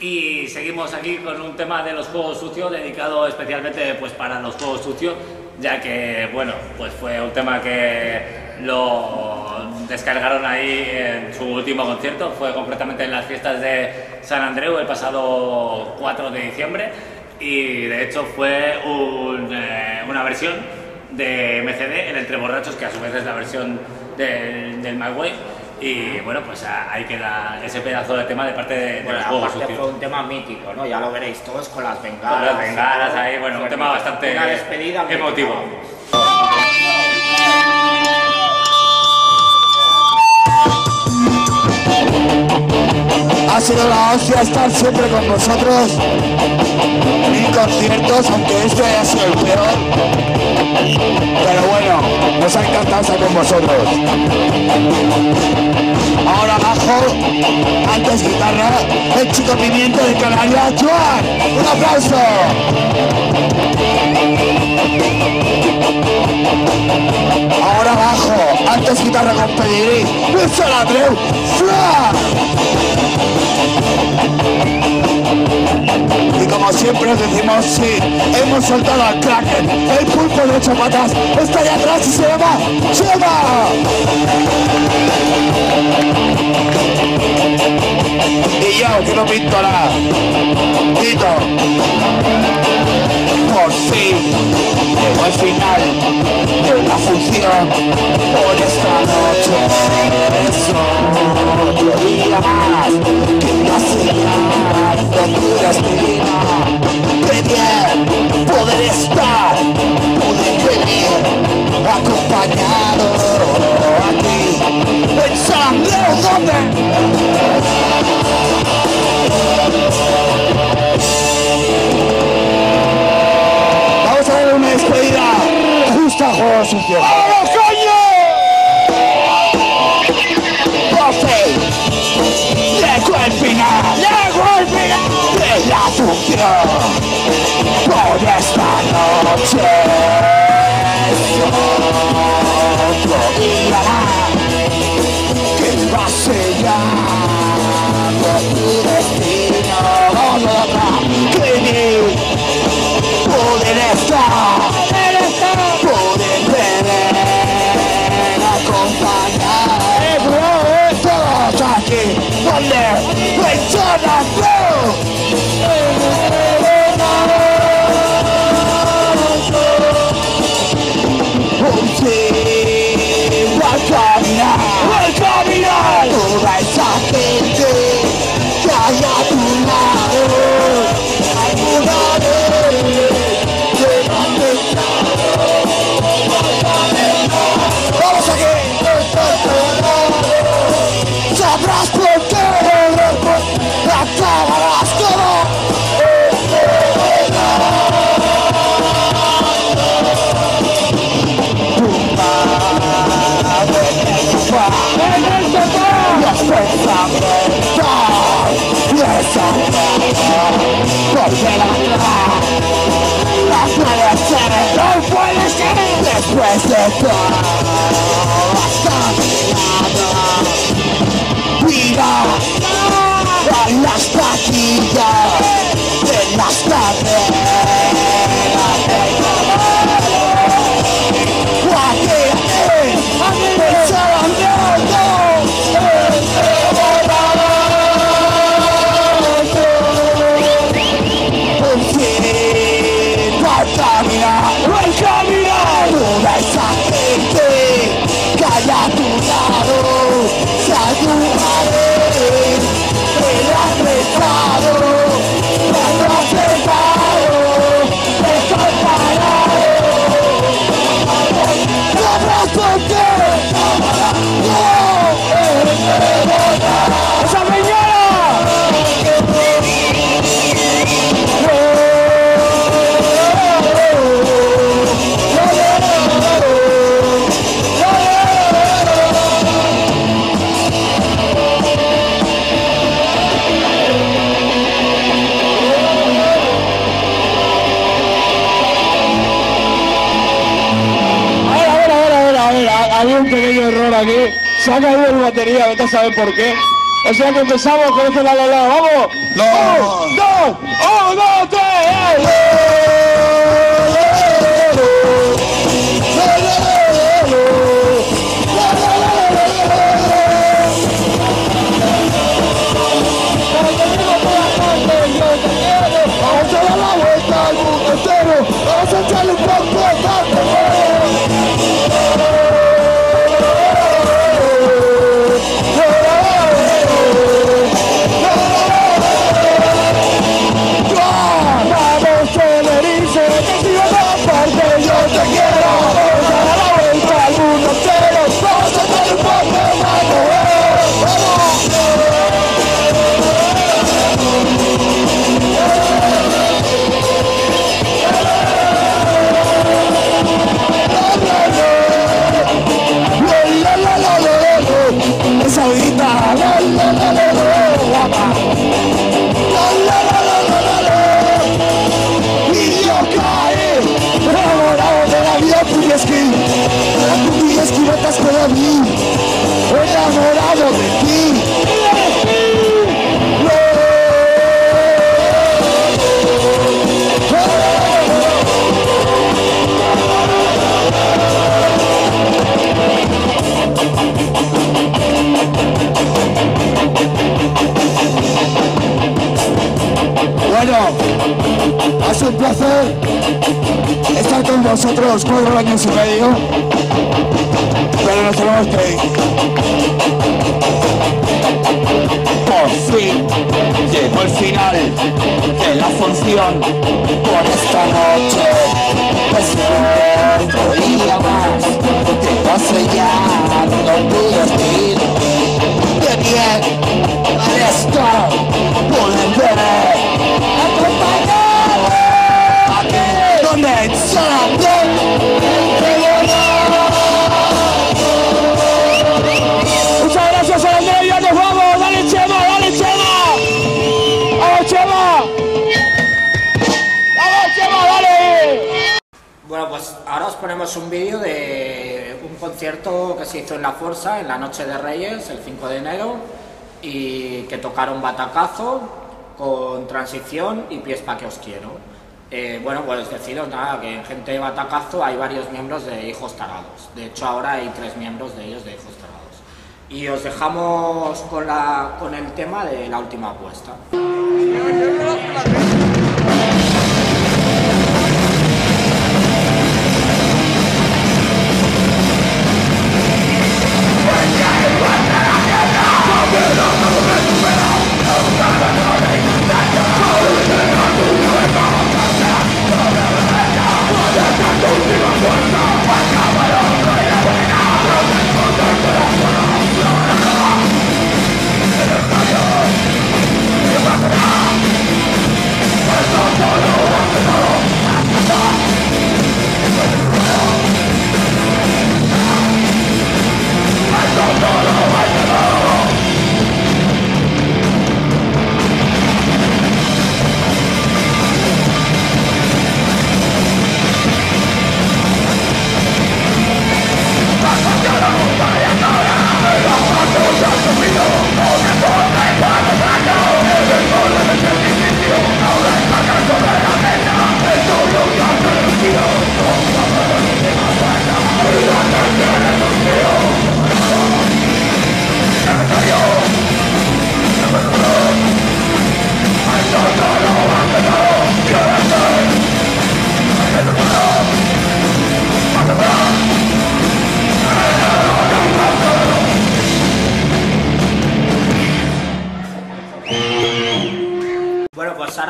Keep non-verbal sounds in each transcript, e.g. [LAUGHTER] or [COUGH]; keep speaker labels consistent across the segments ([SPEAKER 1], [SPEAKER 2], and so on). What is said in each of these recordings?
[SPEAKER 1] Y seguimos aquí con un tema de los juegos sucios dedicado especialmente pues para los juegos sucios, ya que bueno, pues fue un tema que lo descargaron ahí en su último concierto, fue concretamente en las fiestas de San Andreu el pasado 4 de diciembre y de hecho fue eh, una versión de MCD en Entre Borrachos, que a su vez es la versión del, del My Way. Y bueno, pues ahí queda ese pedazo de tema de parte de, de
[SPEAKER 2] Bueno,
[SPEAKER 1] los juegos
[SPEAKER 2] aparte fue un tema mítico, ¿no? Ya lo veréis todos con las bengalas.
[SPEAKER 1] Con las bengalas ahí, bueno, un tema bastante
[SPEAKER 2] Una despedida mítica,
[SPEAKER 1] emotivo.
[SPEAKER 2] vamos.
[SPEAKER 3] Ha sido la hostia estar siempre con vosotros. Mil conciertos, aunque este haya sido el peor. Pero bueno, nos ha encantado estar con vosotros. Ahora abajo, antes guitarra, el chico pimiento de Canarias, Joan. Un aplauso. Ahora abajo, antes guitarra con pedigrí, Luis Andreu, ¡Fra! Y como siempre os decimos, sí, hemos soltado al Kraken, el pulpo de ocho patas, está allá atrás y se llama Chema. Y yo, que no pinto nada. Por fin, llegó el final de la función por esta noche. Día más que una señal de tu destino. Qué bien a. ¡Vamos, coño! ¡Profe! ¡Llegó el final! ¡Llegó el final! De la función por esta noche. Return and apart Se ha caído el batería, vete a saber por qué. O sea que empezamos con este la la la. ¡Vamos! ¡Un, dos! ¡Un, dos, vosotros cuatro años y medio, pero nos tenemos que ir. Por fin llegó el final de la función por esta noche.
[SPEAKER 2] Bueno, pues ahora os ponemos un vídeo de un concierto que se hizo en La Forza en la Noche de Reyes, el 5 de enero, y que tocaron Batacazo con Transición y Pies pa' que os quiero. Eh, bueno, pues deciros nada, que en Gente de Batacazo hay varios miembros de Hijos Tarados. De hecho, ahora hay tres miembros de ellos de Hijos Tarados. Y os dejamos con, la, con el tema de la última apuesta.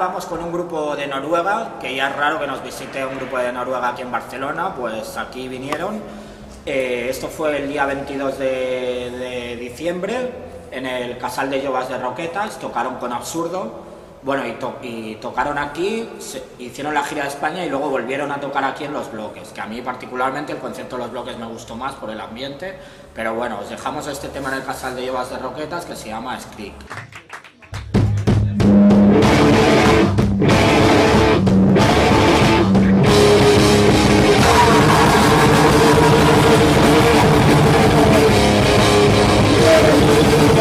[SPEAKER 2] Vamos con un grupo de Noruega, que ya es raro que nos visite un grupo de Noruega aquí en Barcelona, pues aquí vinieron. Eh, esto fue el día 22 de, de diciembre en el Casal de Llovas de Roquetas, tocaron con Absurdo. Bueno, y, to- y tocaron aquí, se- hicieron la gira de España y luego volvieron a tocar aquí en los bloques, que a mí particularmente el concepto de los bloques me gustó más por el ambiente, pero bueno, os dejamos este tema en el Casal de Llovas de Roquetas que se llama Script.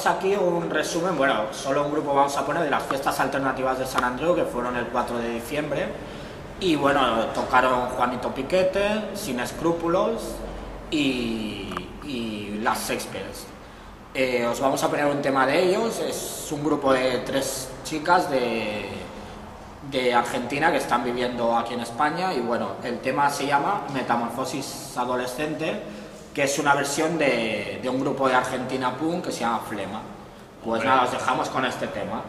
[SPEAKER 4] dejamos aquí un resumen, bueno, solo un grupo vamos a poner de las fiestas alternativas de San Andreu, que fueron el 4 de diciembre. Y bueno, tocaron Juanito Piquete, Sin Escrúpulos y, y Las Shakespeares. Eh, os vamos a poner un tema de ellos, es un grupo de tres chicas de, de Argentina que están viviendo aquí en España y bueno, el tema se llama Metamorfosis Adolescente, que es una versión de, de un grupo de Argentina punk que se llama Flema. Pues nada, os dejamos con este tema.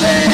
[SPEAKER 2] Nada,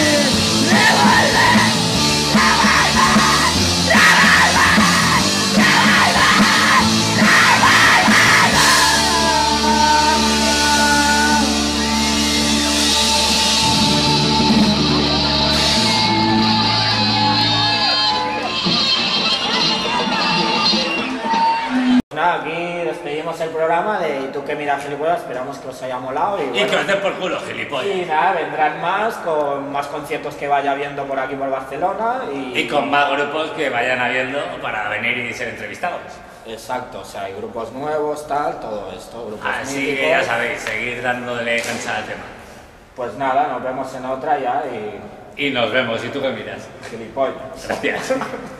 [SPEAKER 4] programa de ¿Y tú que miras gilipollas? Esperamos que os haya molado y,
[SPEAKER 1] que os den por culo, gilipollas.
[SPEAKER 4] y nada, vendrán más con más conciertos que vaya viendo por aquí por Barcelona y,
[SPEAKER 1] Y con más grupos que vayan habiendo para venir y ser entrevistados.
[SPEAKER 4] Exacto, o sea, hay grupos nuevos, tal, todo esto, grupos
[SPEAKER 1] Así
[SPEAKER 4] míticos.
[SPEAKER 1] que ya sabéis, seguir dándole cancha al tema.
[SPEAKER 4] Pues nada, nos vemos en otra ya y
[SPEAKER 1] Y nos vemos, y tú que miras.
[SPEAKER 4] gilipollas.
[SPEAKER 1] Gracias. [LAUGHS]